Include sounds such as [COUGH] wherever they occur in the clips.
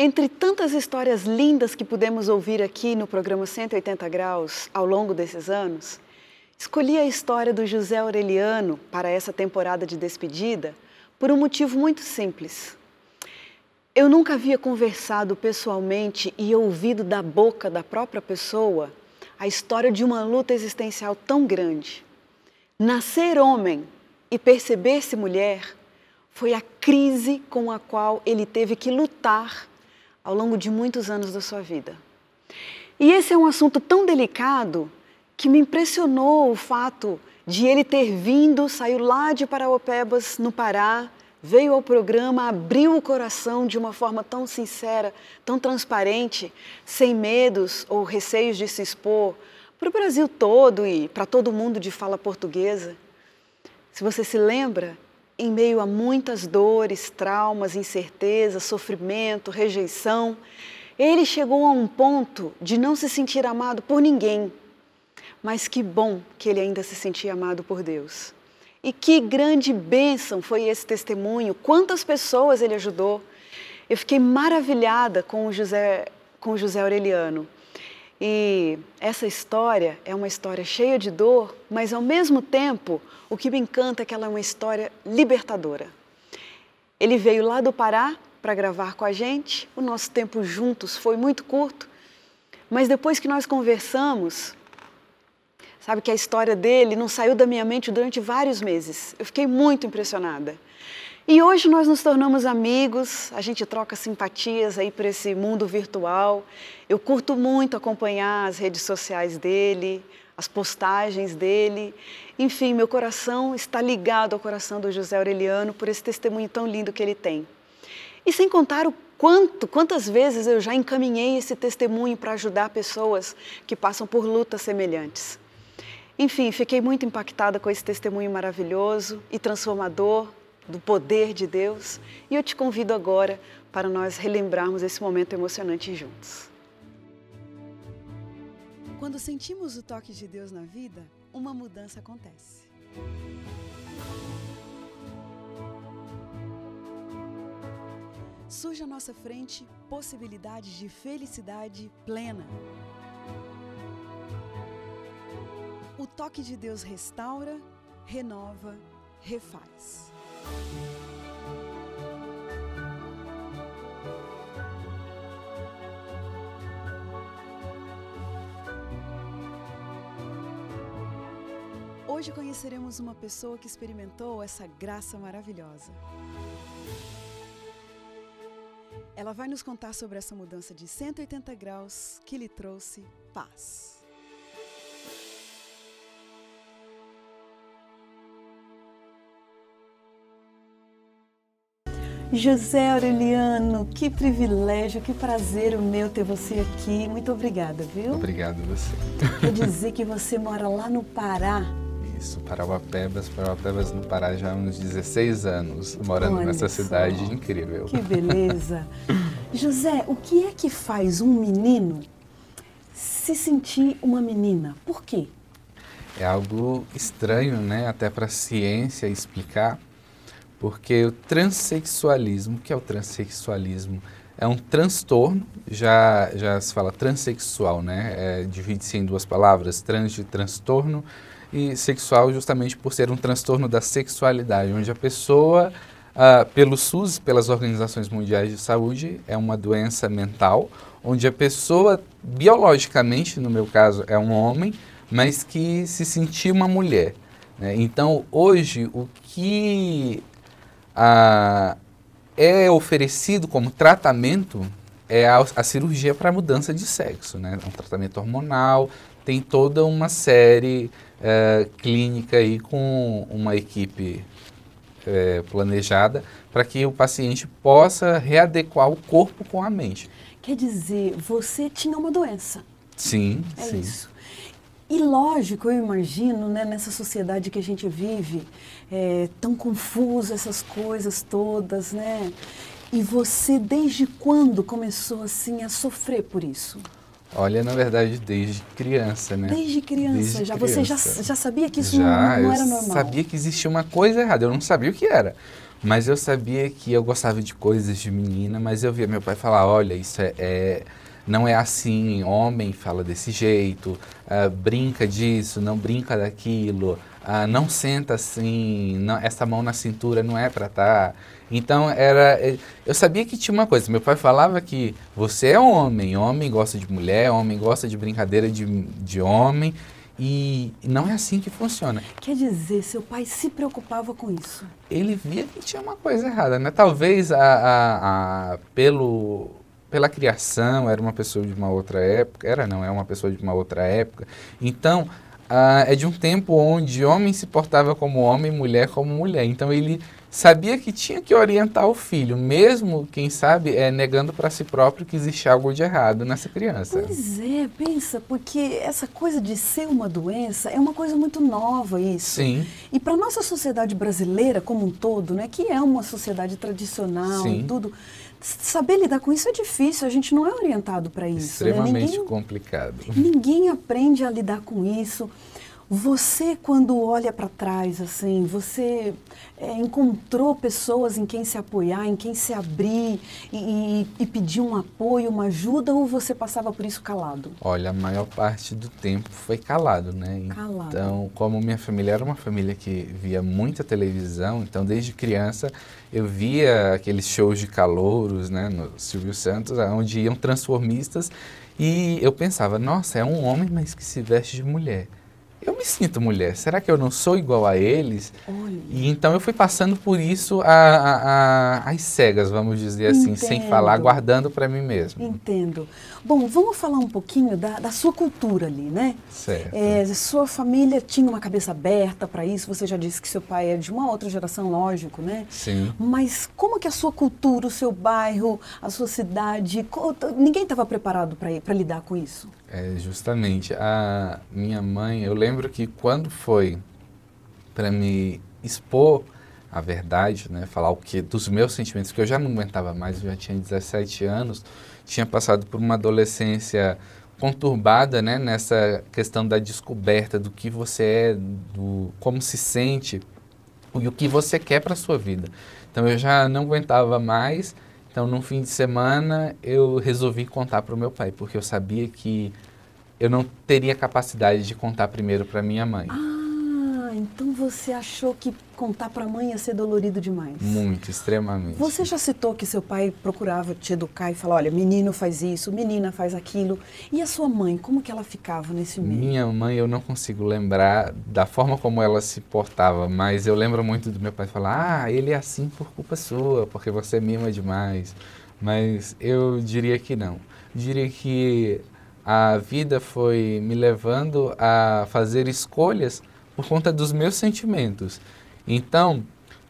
Entre tantas histórias lindas que pudemos ouvir aqui no programa 180 Graus ao longo desses anos, escolhi a história do José Aureliano para essa temporada de despedida por um motivo muito simples. Eu nunca havia conversado pessoalmente e ouvido da boca da própria pessoa a história de uma luta existencial tão grande. Nascer homem e perceber-se mulher foi a crise com a qual ele teve que lutar ao longo de muitos anos da sua vida. E esse é um assunto tão delicado que me impressionou o fato de ele ter vindo, saiu lá de Paraopebas, no Pará, veio ao programa, abriu o coração de uma forma tão sincera, tão transparente, sem medos ou receios de se expor para o Brasil todo e para todo mundo de fala portuguesa. Se você se lembra, em meio a muitas dores, traumas, incertezas, sofrimento, rejeição, ele chegou a um ponto de não se sentir amado por ninguém. Mas que bom que ele ainda se sentia amado por Deus. E que grande bênção foi esse testemunho, quantas pessoas ele ajudou. Eu fiquei maravilhada com o José, com José Aureliano. E essa história é uma história cheia de dor, mas ao mesmo tempo, o que me encanta é que ela é uma história libertadora. Ele veio lá do Pará para gravar com a gente, o nosso tempo juntos foi muito curto, mas depois que nós conversamos, sabe que a história dele não saiu da minha mente durante vários meses. Eu fiquei muito impressionada. E hoje nós nos tornamos amigos, a gente troca simpatias aí por esse mundo virtual. Eu curto muito acompanhar as redes sociais dele, as postagens dele. Enfim, meu coração está ligado ao coração do José Aureliano por esse testemunho tão lindo que ele tem. E sem contar o quanto, quantas vezes eu já encaminhei esse testemunho para ajudar pessoas que passam por lutas semelhantes. Enfim, fiquei muito impactada com esse testemunho maravilhoso e transformador do poder de Deus. E eu te convido agora para nós relembrarmos esse momento emocionante juntos. Quando sentimos o toque de Deus na vida, uma mudança acontece. Surge à nossa frente possibilidades de felicidade plena. O toque de Deus restaura, renova, refaz. Hoje conheceremos uma pessoa que experimentou essa graça maravilhosa. Ela vai nos contar sobre essa mudança de 180 graus que lhe trouxe paz. José Aureliano, que privilégio, que prazer o meu ter você aqui. Muito obrigada, viu? Obrigado você. Quer dizer que você mora lá no Pará? Isso, Parauapebas, Parauapebas no Pará já há uns 16 anos, morando Olha nessa só. cidade incrível. Que beleza. [LAUGHS] José, o que é que faz um menino se sentir uma menina? Por quê? É algo estranho, né? Até para a ciência explicar porque o transexualismo, que é o transexualismo? É um transtorno, já, já se fala transexual, né? É, Divide-se em duas palavras, trans de transtorno e sexual justamente por ser um transtorno da sexualidade, onde a pessoa, ah, pelo SUS, pelas organizações mundiais de saúde, é uma doença mental, onde a pessoa, biologicamente, no meu caso, é um homem, mas que se sentia uma mulher. Né? Então, hoje, o que a, é oferecido como tratamento é a, a cirurgia para mudança de sexo, né? Um tratamento hormonal, tem toda uma série é, clínica aí com uma equipe é, planejada para que o paciente possa readequar o corpo com a mente. Quer dizer, você tinha uma doença. Sim, é sim. Isso. E lógico, eu imagino, né, nessa sociedade que a gente vive, é, tão confusa essas coisas todas, né? E você, desde quando começou assim a sofrer por isso? Olha, na verdade, desde criança, né? Desde criança, desde já. Criança. Você já, já sabia que isso já, não, não era normal? sabia que existia uma coisa errada, eu não sabia o que era. mas eu sabia que eu gostava de coisas de menina, mas eu via meu pai falar, olha, isso é, é não é assim, homem fala desse jeito, uh, brinca disso, não brinca daquilo, uh, não senta assim, não, essa mão na cintura não é para estar. Tá. Então era, eh, eu sabia que tinha uma coisa. Meu pai falava que você é homem, homem gosta de mulher, homem gosta de brincadeira de, de homem. E não é assim que funciona. Quer dizer, seu pai se preocupava com isso? Ele via que tinha uma coisa errada, né? Talvez a, a, a, pelo, pela criação, era uma pessoa de uma outra época. Era não, é uma pessoa de uma outra época. Então, é de um tempo onde homem se portava como homem, mulher como mulher. Então, ele sabia que tinha que orientar o filho, mesmo, quem sabe, é, negando para si próprio que existe algo de errado nessa criança. Pois é, pensa, porque essa coisa de ser uma doença é uma coisa muito nova isso. Sim. E para nossa sociedade brasileira como um todo, né, que é uma sociedade tradicional Sim. e tudo, saber lidar com isso é difícil, a gente não é orientado para isso. Né? Extremamente né? ninguém, complicado. Ninguém aprende a lidar com isso. Você, quando olha para trás, assim, você é, encontrou pessoas em quem se apoiar, em quem se abrir e, e, e, pedir um apoio, uma ajuda, ou você passava por isso calado? Olha, a maior parte do tempo foi calado, né? Calado. Então, como minha família era uma família que via muita televisão, então desde criança eu via aqueles shows de calouros, né, no Silvio Santos, onde iam transformistas e eu pensava, nossa, é um homem, mas que se veste de mulher eu me sinto mulher. Será que eu não sou igual a eles? Olha. E então eu fui passando por isso a, a, a, às cegas, vamos dizer assim, Entendo. sem falar, guardando para mim mesmo. Entendo. Bom, vamos falar um pouquinho da, da sua cultura ali, né? Certo. É, sua família tinha uma cabeça aberta para isso. Você já disse que seu pai é de uma outra geração, lógico, né? Sim. Mas como que a sua cultura, o seu bairro, a sua cidade, ninguém estava preparado para lidar com isso? É, justamente. A minha mãe, eu lembro que quando foi para me expor a verdade, né, falar o que dos meus sentimentos, que eu já não aguentava mais, eu já tinha 17 anos, tinha passado por uma adolescência conturbada, né, nessa questão da descoberta do que você é, do como se sente e o que você quer para sua vida. Então eu já não aguentava mais então, num fim de semana, eu resolvi contar para o meu pai, porque eu sabia que eu não teria capacidade de contar primeiro para minha mãe. Ah então você achou que contar para a mãe ia ser dolorido demais? Muito, extremamente. Você já citou que seu pai procurava te educar e falar, olha, menino faz isso, menina faz aquilo. E a sua mãe, como que ela ficava nesse meio? Minha mãe, eu não consigo lembrar da forma como ela se portava, mas eu lembro muito do meu pai falar, ah, ele é assim por culpa sua, porque você mima demais. Mas eu diria que não. Eu diria que a vida foi me levando a fazer escolhas por conta dos meus sentimentos. Então,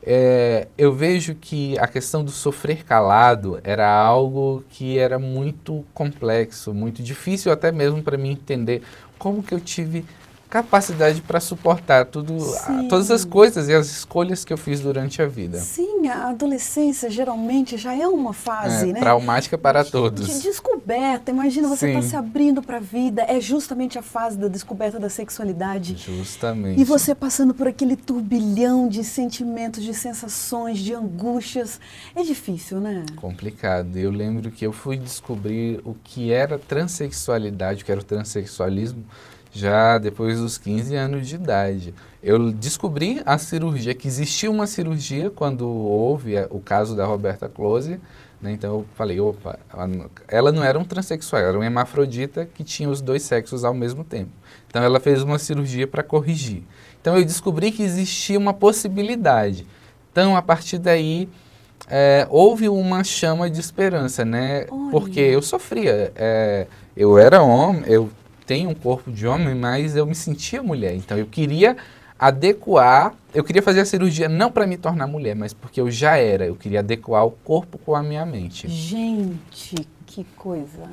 é, eu vejo que a questão do sofrer calado era algo que era muito complexo, muito difícil até mesmo para mim entender como que eu tive capacidade para suportar tudo, todas as coisas e as escolhas que eu fiz durante a vida. Sim, a adolescência geralmente já é uma fase, é, né? Traumática para de, todos. De descoberta. Imagina, você está se abrindo para a vida. É justamente a fase da descoberta da sexualidade. Justamente. E você passando por aquele turbilhão de sentimentos, de sensações, de angústias. É difícil, né? Complicado. Eu lembro que eu fui descobrir o que era transexualidade, o que era o transexualismo já depois dos 15 anos de idade. Eu descobri a cirurgia, que existia uma cirurgia quando houve o caso da Roberta Close, né? então eu falei, opa, ela não era um transexual, era um hermafrodita que tinha os dois sexos ao mesmo tempo. Então ela fez uma cirurgia para corrigir. Então eu descobri que existia uma possibilidade. Então a partir daí é, houve uma chama de esperança, né? Olha. Porque eu sofria, é, eu era homem, eu tenho um corpo de homem, mas eu me sentia mulher. Então eu queria adequar, eu queria fazer a cirurgia não para me tornar mulher, mas porque eu já era, eu queria adequar o corpo com a minha mente. Gente, que coisa.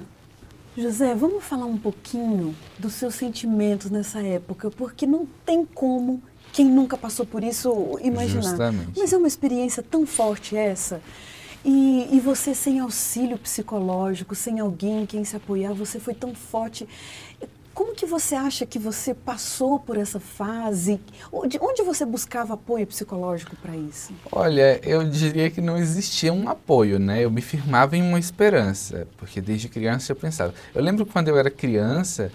José, vamos falar um pouquinho dos seus sentimentos nessa época, porque não tem como quem nunca passou por isso imaginar. Justamente. Mas é uma experiência tão forte essa. E, e, você sem auxílio psicológico, sem alguém em quem se apoiar, você foi tão forte. Como que você acha que você passou por essa fase? De onde você buscava apoio psicológico para isso? Olha, eu diria que não existia um apoio, né? Eu me firmava em uma esperança, porque desde criança eu pensava. Eu lembro quando eu era criança,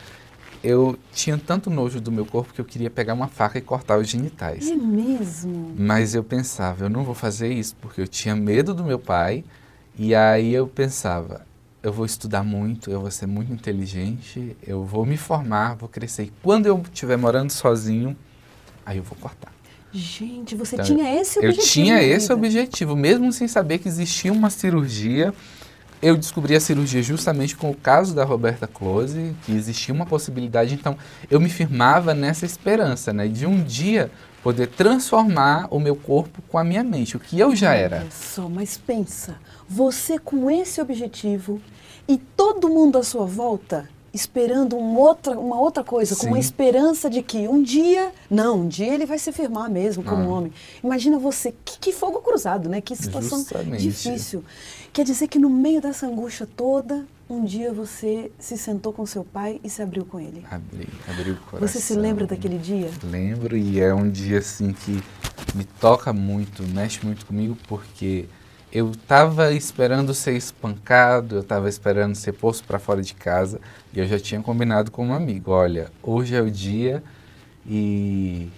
eu tinha tanto nojo do meu corpo que eu queria pegar uma faca e cortar os genitais. É mesmo? Mas eu pensava, eu não vou fazer isso, porque eu tinha medo do meu pai. E aí eu pensava, eu vou estudar muito, eu vou ser muito inteligente, eu vou me formar, vou crescer. E quando eu estiver morando sozinho, aí eu vou cortar. Gente, você então, tinha esse objetivo? Eu tinha esse objetivo, mesmo sem saber que existia uma cirurgia. Eu descobri a cirurgia justamente com o caso da Roberta Close, que existia uma possibilidade. Então, eu me firmava nessa esperança, né, de um dia poder transformar o meu corpo com a minha mente, o que eu já era. Olha só, mas pensa, você com esse objetivo e todo mundo à sua volta esperando um outra, uma outra coisa, Sim. com a esperança de que um dia, não, um dia ele vai se firmar mesmo como ah. homem. Imagina você, que, que, fogo cruzado, né? Que situação Justamente. difícil. Quer dizer que no meio dessa angústia toda, um dia você se sentou com seu pai e se abriu com ele. Abri, abri o coração. Você se lembra daquele dia? Lembro e é um dia assim que me toca muito, mexe muito comigo porque eu estava esperando ser espancado, eu estava esperando ser posto para fora de casa e eu já tinha combinado com um amigo, olha, hoje é o dia e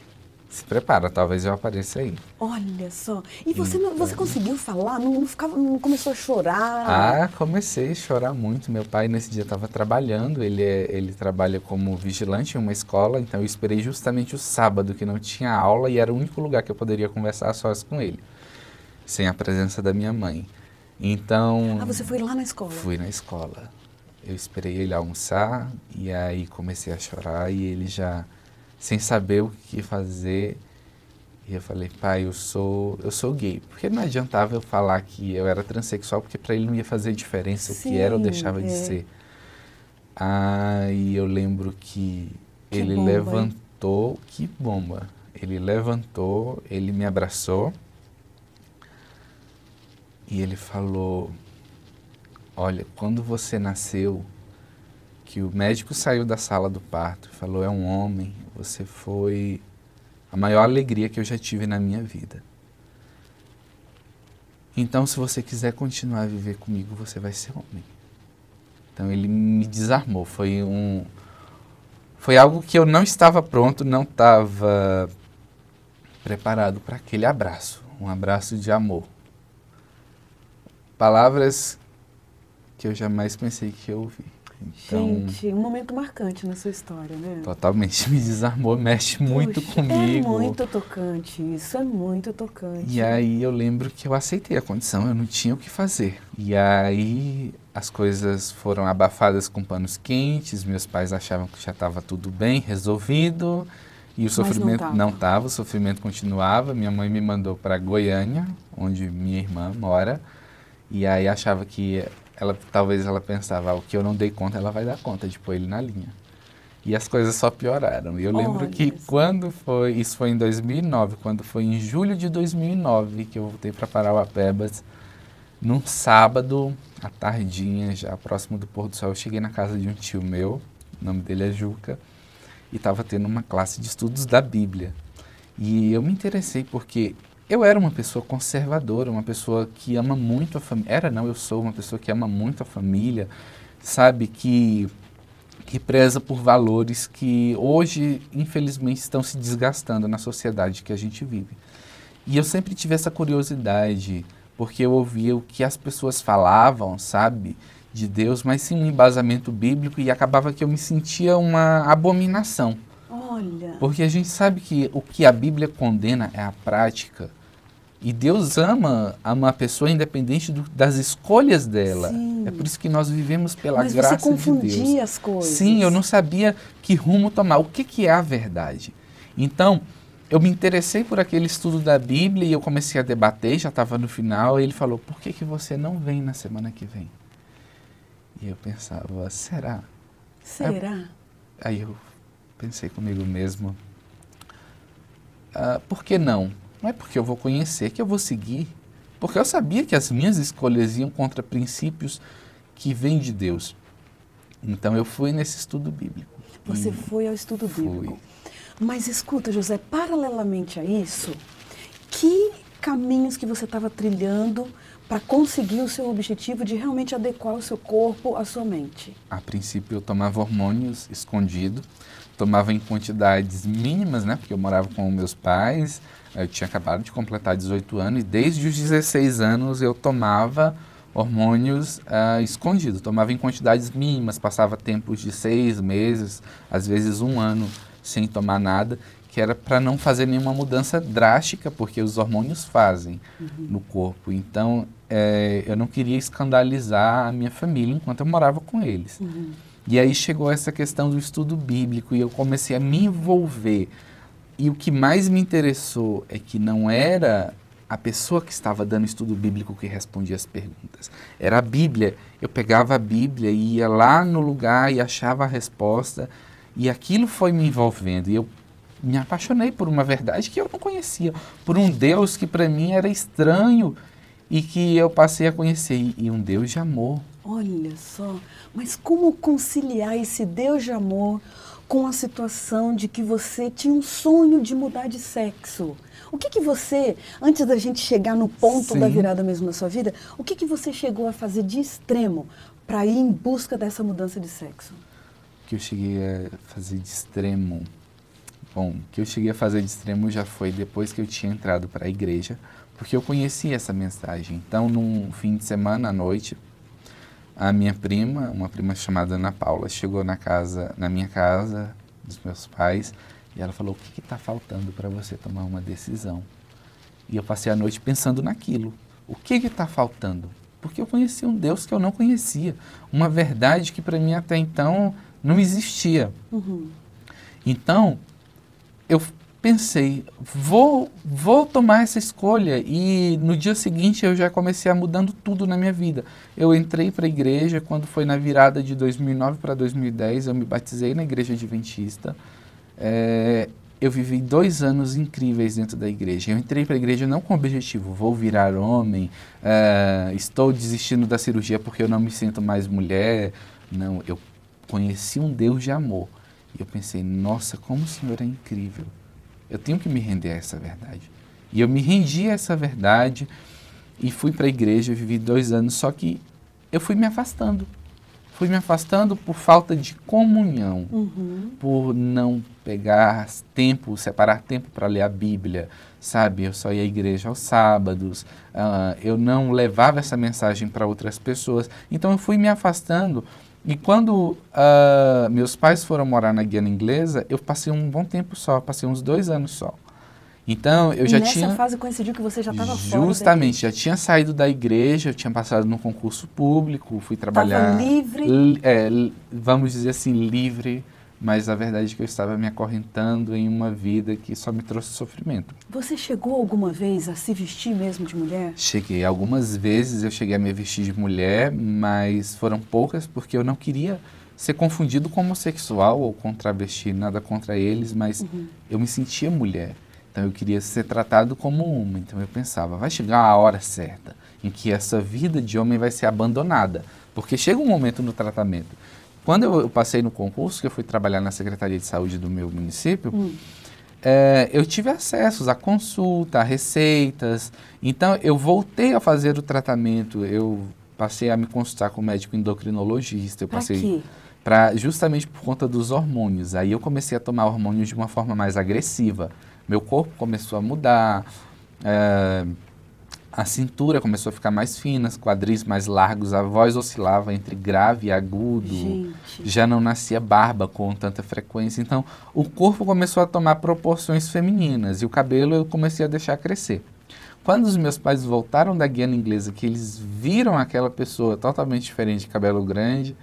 se prepara, talvez eu apareça aí. Olha só. E você, então, você conseguiu falar? Não, não, ficava, não começou a chorar? Ah, comecei a chorar muito. Meu pai nesse dia estava trabalhando, ele, é, ele trabalha como vigilante em uma escola, então eu esperei justamente o sábado, que não tinha aula e era o único lugar que eu poderia conversar sós com ele sem a presença da minha mãe. Então. Ah, você foi lá na escola? Fui na escola. Eu esperei ele almoçar e aí comecei a chorar e ele já sem saber o que fazer. E eu falei, pai, eu sou, eu sou gay. Porque não adiantava eu falar que eu era transexual, porque para ele não ia fazer diferença Sim, o que era ou deixava é. de ser. Aí eu lembro que, que ele bomba, levantou, que bomba. Ele levantou, ele me abraçou e ele falou: Olha, quando você nasceu, que o médico saiu da sala do parto e falou: É um homem, você foi a maior alegria que eu já tive na minha vida. Então, se você quiser continuar a viver comigo, você vai ser homem. Então, ele me desarmou. Foi um. Foi algo que eu não estava pronto, não estava preparado para aquele abraço um abraço de amor. Palavras que eu jamais pensei que eu ouvi. Então, Gente, um momento marcante na sua história, né? Totalmente me desarmou, mexe Puxa, muito é comigo. É muito tocante, isso é muito tocante. E aí eu lembro que eu aceitei a condição, eu não tinha o que fazer. E aí as coisas foram abafadas com panos quentes, meus pais achavam que já estava tudo bem, resolvido. E o Mas sofrimento não estava, o sofrimento continuava. Minha mãe me mandou para Goiânia, onde minha irmã mora e aí achava que ela talvez ela pensava, ah, o que eu não dei conta, ela vai dar conta de pôr ele na linha. E as coisas só pioraram. E eu lembro Olha que isso. quando foi, isso foi em 2009, quando foi em julho de 2009 que eu voltei para Parauapebas, num sábado, à tardinha, já próximo do pôr do sol, eu cheguei na casa de um tio meu, o nome dele é Juca, e estava tendo uma classe de estudos da Bíblia. E eu me interessei porque eu era uma pessoa conservadora, uma pessoa que ama muito a família. Era não, eu sou uma pessoa que ama muito a família, sabe? Que, que preza por valores que hoje, infelizmente, estão se desgastando na sociedade que a gente vive. E eu sempre tive essa curiosidade, porque eu ouvia o que as pessoas falavam, sabe? De Deus, mas sim um embasamento bíblico e acabava que eu me sentia uma abominação. Olha. Porque a gente sabe que o que a Bíblia condena é a prática e Deus ama, ama a pessoa independente do, das escolhas dela. Sim. É por isso que nós vivemos pela Mas graça você confundia de Deus. as coisas. Sim, eu não sabia que rumo tomar. O que, que é a verdade? Então, eu me interessei por aquele estudo da Bíblia e eu comecei a debater, já estava no final, e ele falou, por que, que você não vem na semana que vem? E eu pensava, será? Será? Aí, aí eu pensei comigo mesmo, ah, por que não? Não é porque eu vou conhecer que eu vou seguir. Porque eu sabia que as minhas escolhas iam contra princípios que vêm de Deus. Então eu fui nesse estudo bíblico. Você e foi ao estudo bíblico. Fui. Mas escuta, José, paralelamente a isso, que caminhos que você estava trilhando para conseguir o seu objetivo de realmente adequar o seu corpo à sua mente? A princípio eu tomava hormônios escondido, tomava em quantidades mínimas, né? Porque eu morava com meus pais, eu tinha acabado de completar 18 anos e desde os 16 anos eu tomava hormônios uh, escondidos, tomava em quantidades mínimas, passava tempos de seis meses, às vezes um ano sem tomar nada, que era para não fazer nenhuma mudança drástica, porque os hormônios fazem uhum. no corpo. Então, é, eu não queria escandalizar a minha família enquanto eu morava com eles. Uhum. E aí chegou essa questão do estudo bíblico e eu comecei a me envolver. E o que mais me interessou é que não era a pessoa que estava dando estudo bíblico que respondia as perguntas. Era a Bíblia. Eu pegava a Bíblia e ia lá no lugar e achava a resposta. E aquilo foi me envolvendo. E eu me apaixonei por uma verdade que eu não conhecia, por um Deus que para mim era estranho e que eu passei a conhecer. E um Deus de amor. Olha só, mas como conciliar esse Deus de amor com a situação de que você tinha um sonho de mudar de sexo? O que, que você, antes da gente chegar no ponto Sim. da virada mesmo na sua vida, o que, que você chegou a fazer de extremo para ir em busca dessa mudança de sexo? O que eu cheguei a fazer de extremo? Bom, o que eu cheguei a fazer de extremo já foi depois que eu tinha entrado para a igreja, porque eu conhecia essa mensagem. Então, num fim de semana à noite, a minha prima, uma prima chamada Ana Paula, chegou na casa, na minha casa, dos meus pais, e ela falou: "O que está faltando para você tomar uma decisão?" E eu passei a noite pensando naquilo. O que está faltando? Porque eu conhecia um Deus que eu não conhecia, uma verdade que para mim até então não existia. Uhum. Então, eu pensei, vou, vou tomar essa escolha e no dia seguinte eu já comecei a mudando tudo na minha vida. Eu entrei para a igreja quando foi na virada de 2009 para 2010, eu me batizei na igreja adventista. É, eu vivi dois anos incríveis dentro da igreja. Eu entrei para a igreja não com o objetivo, vou virar homem, é, estou desistindo da cirurgia porque eu não me sinto mais mulher. Não, eu conheci um Deus de amor. E eu pensei, nossa, como o Senhor é incrível eu tenho que me render a essa verdade. E eu me rendi a essa verdade e fui para a igreja, vivi dois anos, só que eu fui me afastando. Fui me afastando por falta de comunhão, uhum. por não pegar tempo, separar tempo para ler a Bíblia, sabe? Eu só ia à igreja aos sábados, uh, eu não levava essa mensagem para outras pessoas. Então eu fui me afastando e quando uh, meus pais foram morar na Guiana Inglesa, eu passei um bom tempo só, passei uns dois anos só. Então eu já nessa tinha. Nessa fase coincidiu que você já estava fora. Justamente, já tinha saído da igreja, eu tinha passado no concurso público, fui trabalhar. Tava livre. É, vamos dizer assim, livre mas a verdade é que eu estava me acorrentando em uma vida que só me trouxe sofrimento. Você chegou alguma vez a se vestir mesmo de mulher? Cheguei. Algumas vezes eu cheguei a me vestir de mulher, mas foram poucas porque eu não queria ser confundido com homossexual ou com travesti, nada contra eles, mas uhum. eu me sentia mulher. Então eu queria ser tratado como uma. Então eu pensava, vai chegar a hora certa em que essa vida de homem vai ser abandonada. Porque chega um momento no tratamento quando eu, passei no concurso, que eu fui trabalhar na Secretaria de Saúde do meu município, hum. é, eu tive acessos a consulta, a receitas. Então, eu voltei a fazer o tratamento. Eu passei a me consultar com o médico endocrinologista. Eu passei para justamente por conta dos hormônios. Aí eu comecei a tomar hormônios de uma forma mais agressiva. Meu corpo começou a mudar. É, a cintura começou a ficar mais fina, os quadris mais largos, a voz oscilava entre grave e agudo, Gente. já não nascia barba com tanta frequência. Então, o corpo começou a tomar proporções femininas e o cabelo eu comecei a deixar crescer. Quando os meus pais voltaram da Guiana Inglesa, que eles viram aquela pessoa totalmente diferente, de cabelo grande,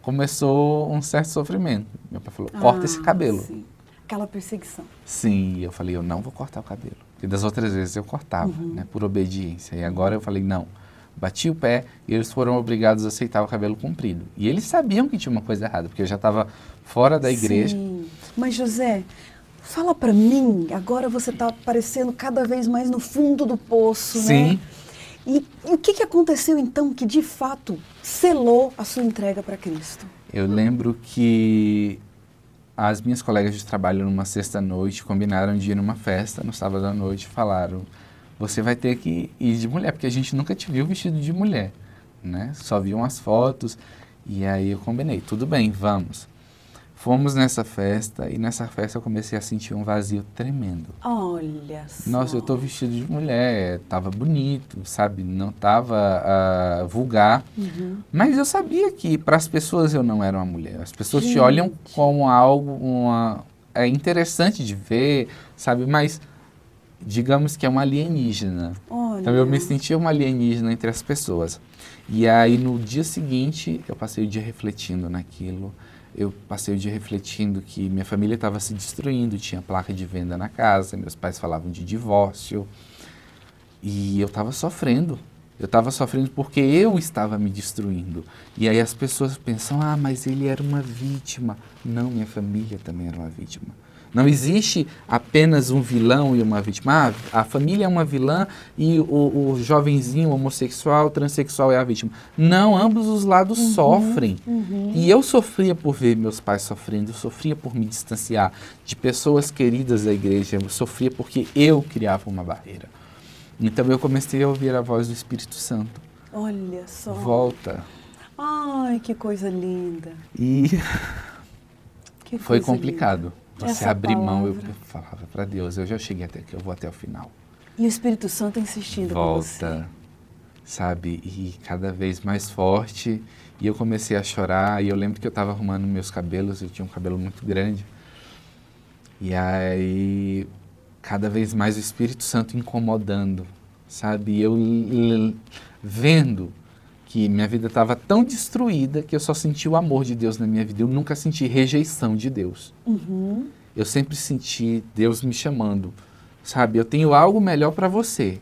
começou um certo sofrimento. Meu pai falou: corta ah, esse cabelo. Sim. Aquela perseguição. Sim, eu falei: eu não vou cortar o cabelo. E das outras vezes eu cortava, uhum. né, por obediência. E agora eu falei, não, bati o pé e eles foram obrigados a aceitar o cabelo comprido. E eles sabiam que tinha uma coisa errada, porque eu já estava fora da igreja. Sim. Mas José, fala para mim, agora você está aparecendo cada vez mais no fundo do poço, Sim. né? E, e o que, que aconteceu então que de fato selou a sua entrega para Cristo? Eu lembro que as minhas colegas de trabalho numa sexta-noite combinaram de ir numa festa no sábado à noite falaram você vai ter que ir de mulher, porque a gente nunca te viu vestido de mulher, né? Só viam as fotos e aí eu combinei, tudo bem, vamos. Fomos nessa festa e nessa festa eu comecei a sentir um vazio tremendo. Olha só. Nossa, eu tô vestido de mulher, tava bonito, sabe? Não tava uh, vulgar. Uhum. Mas eu sabia que para as pessoas eu não era uma mulher. As pessoas Gente. te olham como algo uma é interessante de ver, sabe? Mas digamos que é uma alienígena. Olha. Então eu me sentia uma alienígena entre as pessoas. E aí no dia seguinte eu passei o dia refletindo naquilo eu passei o dia refletindo que minha família estava se destruindo, tinha placa de venda na casa, meus pais falavam de divórcio e eu estava sofrendo. Eu estava sofrendo porque eu estava me destruindo. E aí as pessoas pensam: ah, mas ele era uma vítima. Não, minha família também era uma vítima. Não existe apenas um vilão e uma vítima. Ah, a família é uma vilã e o, o jovenzinho homossexual, transexual é a vítima. Não, ambos os lados uhum, sofrem. Uhum. E eu sofria por ver meus pais sofrendo, eu sofria por me distanciar de pessoas queridas da igreja, eu sofria porque eu criava uma barreira. Então eu comecei a ouvir a voz do Espírito Santo. Olha só. Volta. Ai, que coisa linda. E que [LAUGHS] foi complicado. Linda. Você abrir mão, eu falava para Deus, eu já cheguei até aqui, eu vou até o final. E o Espírito Santo insistindo Volta, sabe? E cada vez mais forte. E eu comecei a chorar. E eu lembro que eu estava arrumando meus cabelos, eu tinha um cabelo muito grande. E aí, cada vez mais o Espírito Santo incomodando, sabe? E eu vendo que minha vida estava tão destruída que eu só senti o amor de Deus na minha vida. Eu nunca senti rejeição de Deus. Uhum. Eu sempre senti Deus me chamando, sabe? Eu tenho algo melhor para você.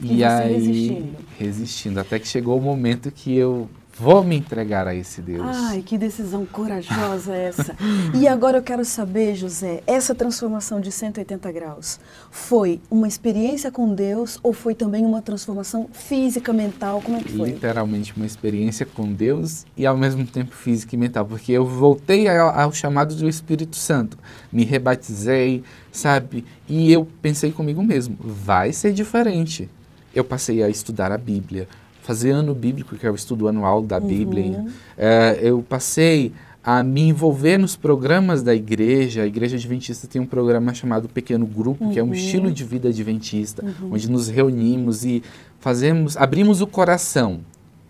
E, e aí, resistindo. resistindo. Até que chegou o momento que eu Vou me entregar a esse Deus. Ai, que decisão corajosa essa. e agora eu quero saber, José, essa transformação de 180 graus foi uma experiência com Deus ou foi também uma transformação física, mental? Como é que foi? Literalmente uma experiência com Deus e ao mesmo tempo física e mental, porque eu voltei ao, ao chamado do Espírito Santo, me rebatizei, sabe? E eu pensei comigo mesmo, vai ser diferente. Eu passei a estudar a Bíblia, fazer ano bíblico, que é o estudo anual da Bíblia. Uhum. É, eu passei a me envolver nos programas da igreja. A igreja adventista tem um programa chamado Pequeno Grupo, uhum. que é um uhum. estilo de vida adventista, uhum. onde nos reunimos e fazemos, abrimos o coração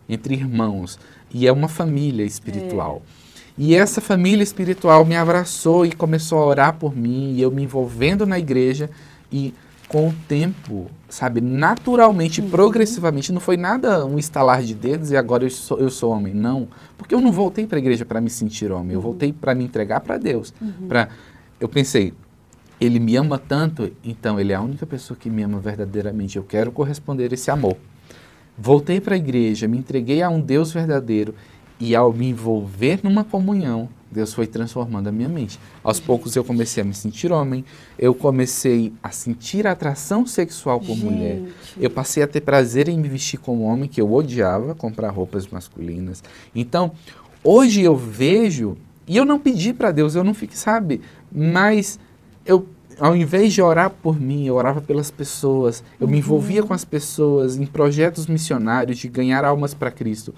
entre irmãos e é uma família espiritual. É. E essa família espiritual me abraçou e começou a orar por mim, e eu me envolvendo na igreja e com o tempo, sabe, naturalmente, uhum. progressivamente, não foi nada um estalar de dedos e agora eu sou, eu sou homem, não. Porque eu não voltei para a igreja para me sentir homem, eu uhum. voltei para me entregar para Deus. Uhum. Pra, eu pensei, ele me ama tanto, então ele é a única pessoa que me ama verdadeiramente, eu quero corresponder esse amor. Voltei para a igreja, me entreguei a um Deus verdadeiro e ao me envolver numa comunhão, Deus foi transformando a minha mente. Aos poucos eu comecei a me sentir homem, eu comecei a sentir atração sexual por Gente. mulher. Eu passei a ter prazer em me vestir como homem, que eu odiava comprar roupas masculinas. Então, hoje eu vejo, e eu não pedi para Deus, eu não fiquei, sabe, mas eu ao invés de orar por mim, eu orava pelas pessoas, eu uhum. me envolvia com as pessoas em projetos missionários de ganhar almas para Cristo.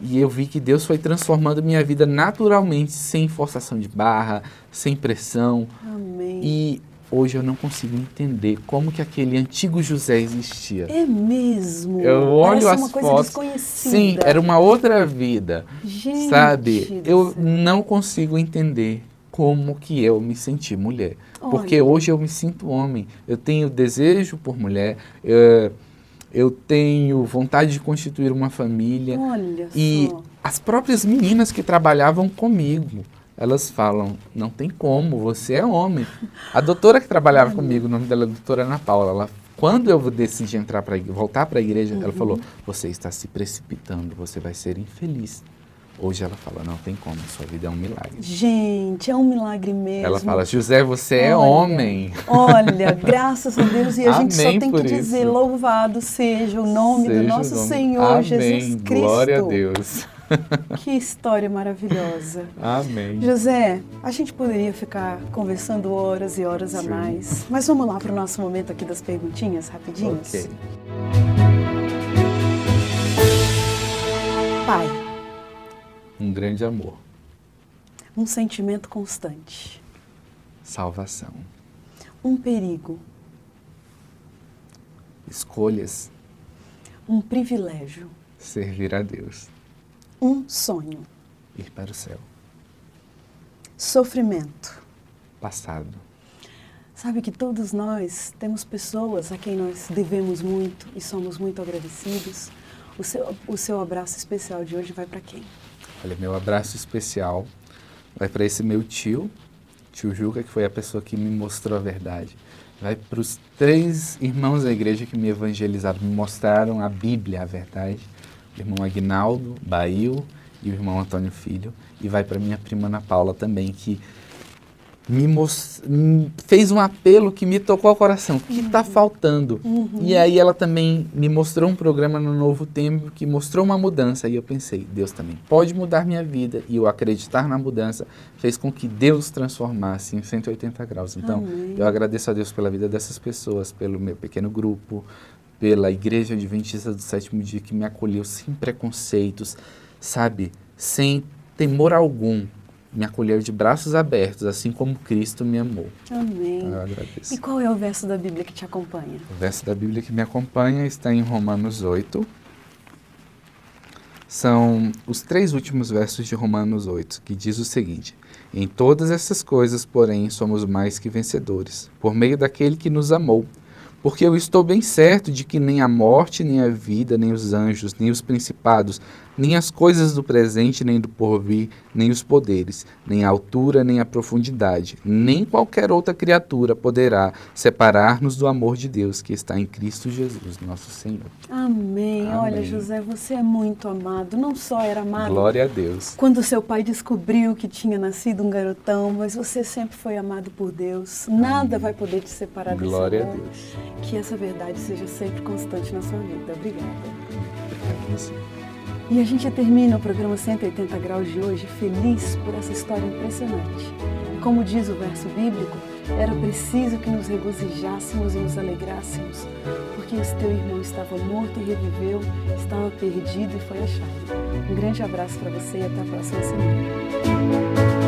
E eu vi que Deus foi transformando minha vida naturalmente, sem forçação de barra, sem pressão. Amém. E hoje eu não consigo entender como que aquele antigo José existia. É mesmo? Eu olho Parece as uma coisa desconhecida. Sim, era uma outra vida. Gente sabe? Eu não consigo entender como que eu me senti mulher. Olha. Porque hoje eu me sinto homem. Eu tenho desejo por mulher. Eu, eu tenho vontade de constituir uma família. Olha e só. as próprias meninas que trabalhavam comigo, elas falam, não tem como, você é homem. A doutora que trabalhava comigo, o nome dela é doutora Ana Paula, ela, quando eu decidi entrar para voltar para a igreja, uhum. ela falou, você está se precipitando, você vai ser infeliz. Hoje ela fala, não tem como, sua vida é um milagre. Gente, é um milagre mesmo. Ela fala, José, você é homem. Olha, graças a Deus, e a gente só tem que dizer, isso. louvado seja o nome seja do nosso nome. Senhor Amém. Jesus Cristo. Glória a Deus. [LAUGHS] Que história maravilhosa. Amém. José, a gente poderia ficar conversando horas e horas a Sim. mais, mas vamos lá para o nosso momento aqui das perguntinhas, rapidinhos? Ok. Pai. Um grande amor. Um sentimento constante. Salvação. Um perigo. Escolhas. Um privilégio. Servir a Deus. Um sonho. Ir para o céu. Sofrimento. Passado. Sabe que todos nós temos pessoas a quem nós devemos muito e somos muito agradecidos. O seu, o seu abraço especial de hoje vai para quem? Olha, meu abraço especial vai para esse meu tio, tio Juca, que foi a pessoa que me mostrou a verdade. Vai para os três irmãos da igreja que me evangelizaram, me mostraram a Bíblia, a verdade o irmão Agnaldo Bail e o irmão Antônio Filho. E vai para minha prima Ana Paula também, que me most... fez um apelo que me tocou ao coração. O que está uhum. faltando? Uhum. E aí ela também me mostrou um programa no Novo Tempo que mostrou uma mudança. E eu pensei, Deus também pode mudar minha vida. E eu acreditar na mudança fez com que Deus transformasse em 180 graus. Então, Amém. eu agradeço a Deus pela vida dessas pessoas, pelo meu pequeno grupo, pela Igreja Adventista do Sétimo Dia que me acolheu sem preconceitos, sabe? Sem temor algum. Me acolheu de braços abertos, assim como Cristo me amou. Amém. Eu agradeço. E qual é o verso da Bíblia que te acompanha? O verso da Bíblia que me acompanha está em Romanos 8. São os três últimos versos de Romanos 8, que diz o seguinte: Em todas essas coisas, porém, somos mais que vencedores, por meio daquele que nos amou porque eu estou bem certo de que nem a morte, nem a vida, nem os anjos, nem os principados, nem as coisas do presente, nem do porvir, nem os poderes, nem a altura, nem a profundidade, nem qualquer outra criatura poderá separar-nos do amor de Deus que está em Cristo Jesus, nosso Senhor. Amém. Amém. Olha, José, você é muito amado. Não só era amado. Glória a Deus. Quando seu pai descobriu que tinha nascido um garotão, mas você sempre foi amado por Deus. Nada Amém. vai poder te separar Glória desse amor. Glória a Deus. Que essa verdade seja sempre constante na sua vida. Obrigada. Obrigado a você. E a gente termina o programa 180 Graus de hoje feliz por essa história impressionante. Como diz o verso bíblico, era preciso que nos regozijássemos e nos alegrássemos, porque esse teu irmão estava morto e reviveu, estava perdido e foi achado. Um grande abraço para você e até a próxima semana.